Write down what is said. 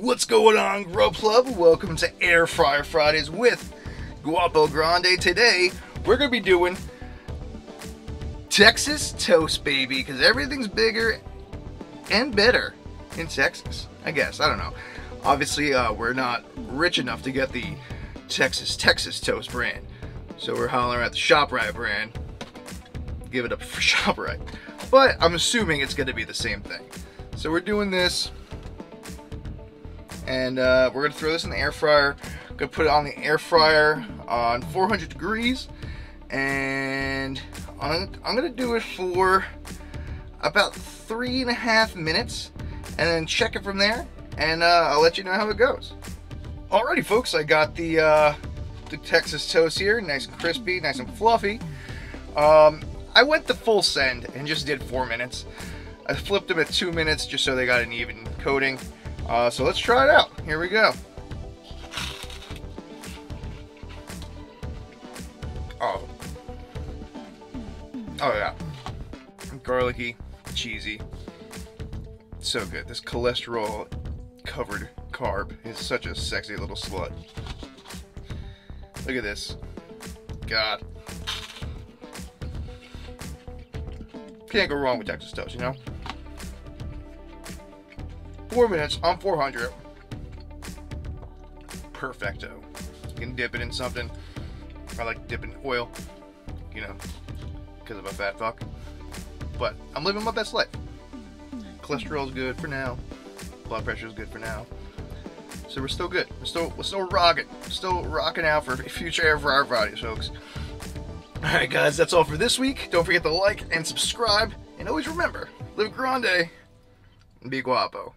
What's going on, Grub Club? Welcome to Air Fryer Fridays with Guapo Grande. Today, we're going to be doing Texas toast, baby, because everything's bigger and better in Texas. I guess. I don't know. Obviously, uh, we're not rich enough to get the Texas Texas toast brand. So we're hollering at the ShopRite brand. Give it up for ShopRite. But I'm assuming it's going to be the same thing. So we're doing this and uh, we're gonna throw this in the air fryer. Gonna put it on the air fryer on 400 degrees, and I'm, I'm gonna do it for about three and a half minutes, and then check it from there, and uh, I'll let you know how it goes. Alrighty, folks, I got the uh, the Texas toast here, nice and crispy, nice and fluffy. Um, I went the full send and just did four minutes. I flipped them at two minutes just so they got an even coating. Uh, so let's try it out. Here we go. Oh. Oh yeah. Garlicky, cheesy. So good. This cholesterol covered carb is such a sexy little slut. Look at this. God. Can't go wrong with Texas toast, you know? Four minutes on 400. Perfecto. You can dip it in something. I like dipping oil, you know, because I'm a fat fuck. But I'm living my best life. Cholesterol's good for now. Blood pressure's good for now. So we're still good. We're still we're still rocking. Still rocking out for future Air our bodies, folks. Alright guys, that's all for this week. Don't forget to like and subscribe. And always remember, live grande and be guapo.